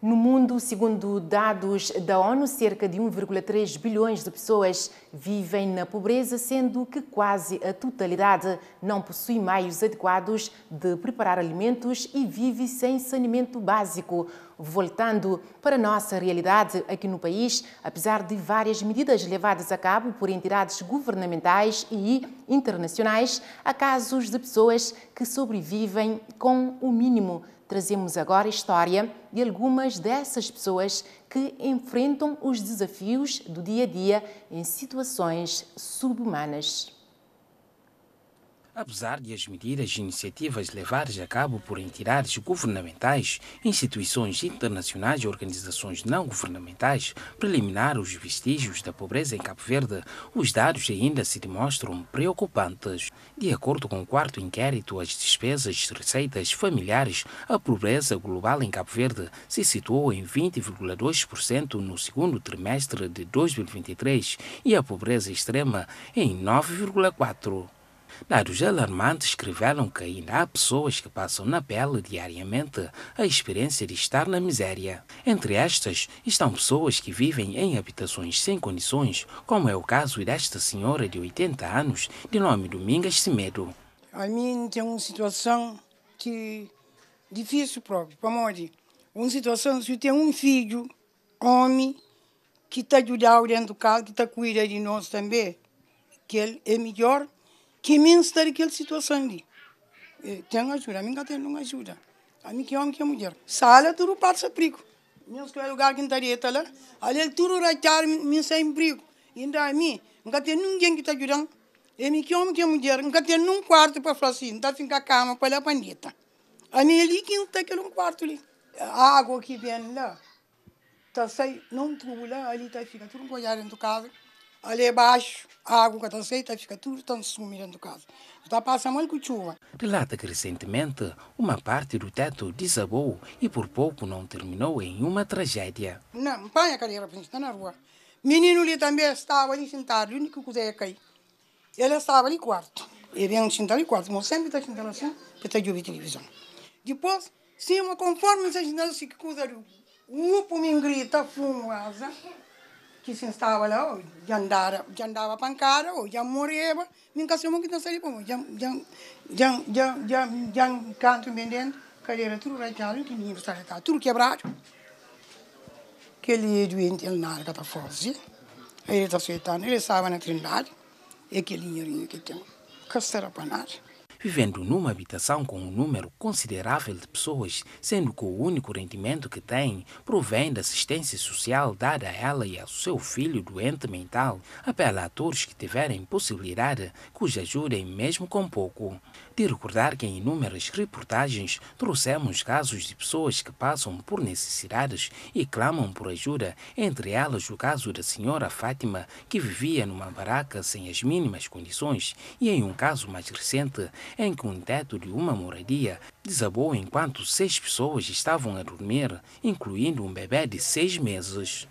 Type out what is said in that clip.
No mundo, segundo dados da ONU, cerca de 1,3 bilhões de pessoas vivem na pobreza, sendo que quase a totalidade não possui meios adequados de preparar alimentos e vive sem saneamento básico. Voltando para a nossa realidade aqui no país, apesar de várias medidas levadas a cabo por entidades governamentais e internacionais, há casos de pessoas que sobrevivem com o mínimo trazemos agora a história de algumas dessas pessoas que enfrentam os desafios do dia a dia em situações subhumanas. Apesar de as medidas e iniciativas levadas a cabo por entidades governamentais, instituições internacionais e organizações não governamentais preliminar os vestígios da pobreza em Cabo Verde, os dados ainda se demonstram preocupantes. De acordo com o quarto inquérito, as despesas e receitas familiares, a pobreza global em Cabo Verde se situou em 20,2% no segundo trimestre de 2023 e a pobreza extrema em 9,4%. Dados alarmantes revelam que ainda há pessoas que passam na pele diariamente a experiência de estar na miséria. Entre estas estão pessoas que vivem em habitações sem condições, como é o caso desta senhora de 80 anos, de nome Domingas Semedo. A mim tem uma situação que difícil próprio, para morrer. Uma situação se tem um filho, homem, que está ajudando dentro do carro, que está cuidando de nós também, que ele é melhor que me está naquela situação ali. Tem ajuda, a mim não tem ajuda. A mim que homem que mulher. Sala tudo passa perigo. Meus que lugar que não está lá, ali tudo rachar me sem perigo. Ainda a mim, não tem ninguém que está ajudando. E mim que homem que mulher, não tem num quarto para falar assim, não está ficar cama para a pandita. A mim ali que não está aquele um quarto ali. A água que vem lá, está sai, não trula, ali está fica tudo um dentro de casa ali abaixo, a água que está aceita fica tudo tão sumido dentro de casa. Está passando muito com chuva. Relata que recentemente uma parte do teto desabou e por pouco não terminou em uma tragédia. Não, põe a cadeira para está na rua. Menino ali também estava ali sentado, o único que ia cair. Ele estava ali quarto. Ele vem sentado ali quarto, mas sempre está sentado assim, para estar de ouvir televisão. Depois, sim, conforme você sentado assim, que coisa, o upo me grita, fumo, asa que se estava lá, já andava, já andava pancada, ou já morreu, minha se que não como, já, já, já, já, já, já canto vendendo, cadeira tudo rachado, que ninguém está cá, tudo quebrado. Que ele é doente, ele nada, que está forte, ele está aceitando, ele estava na trindade, e aquele dinheirinho que tem, que será para nada vivendo numa habitação com um número considerável de pessoas, sendo que o único rendimento que tem provém da assistência social dada a ela e ao seu filho doente mental, apela a todos que tiverem possibilidade os ajudem mesmo com pouco. De recordar que em inúmeras reportagens trouxemos casos de pessoas que passam por necessidades e clamam por ajuda, entre elas o caso da senhora Fátima, que vivia numa baraca sem as mínimas condições, e em um caso mais recente, em que um teto de uma moradia desabou enquanto seis pessoas estavam a dormir, incluindo um bebê de seis meses.